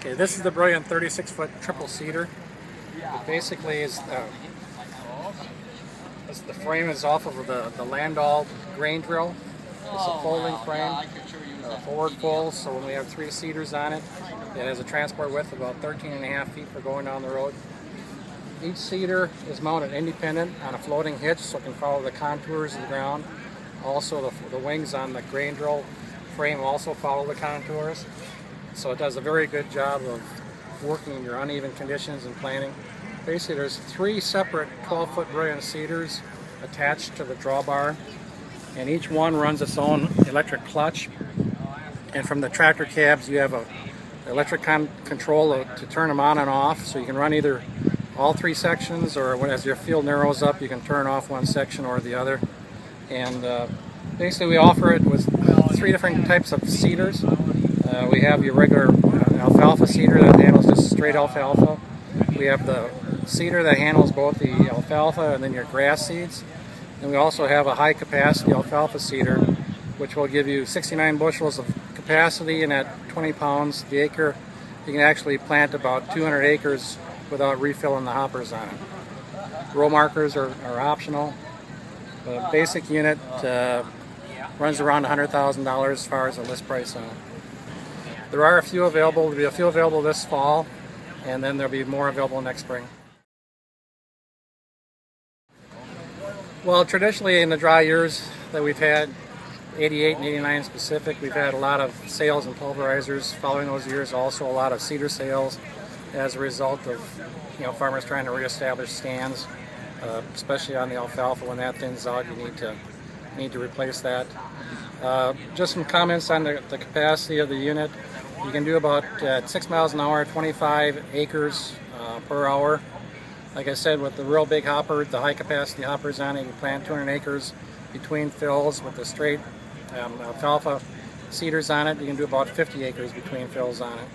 Okay, this is the Brillion 36 foot triple seeder. It basically is uh, this, the frame is off of the, the Landoll grain drill. It's a folding frame, uh, forward full, so when we have three seeders on it, it has a transport width of about 13 and a half feet for going down the road. Each seeder is mounted independent on a floating hitch so it can follow the contours of the ground. Also the, the wings on the grain drill frame also follow the contours. So it does a very good job of working in your uneven conditions and planting. Basically there's three separate 12 foot Brillion seeders attached to the drawbar and each one runs its own electric clutch. And from the tractor cabs you have a electric con control to turn them on and off. So you can run either all three sections or when, as your field narrows up you can turn off one section or the other. And uh, basically we offer it with three different types of seeders uh, we have your regular uh, alfalfa seeder that handles just straight alfalfa we have the seeder that handles both the alfalfa and then your grass seeds and we also have a high capacity alfalfa seeder, which will give you 69 bushels of capacity and at 20 pounds the acre, you can actually plant about 200 acres without refilling the hoppers on it. Row markers are, are optional. The basic unit uh, runs around $100,000 as far as the list price on it. There are a few available, there'll be a few available this fall, and then there'll be more available next spring. Well, traditionally in the dry years that we've had, 88 and 89 specific, we've had a lot of sales and pulverizers. Following those years, also a lot of seeder sales as a result of you know farmers trying to reestablish stands, uh, especially on the alfalfa. When that thins out, you need to need to replace that. Uh, just some comments on the, the, capacity of the unit. You can do about uh, 6 miles an hour, 25 acres uh, per hour. Like I said, with the real big hopper, the high capacity hoppers on it, you can plant 200 acres between fills with the straight um, alfalfa seeders on it. You can do about 50 acres between fills on it.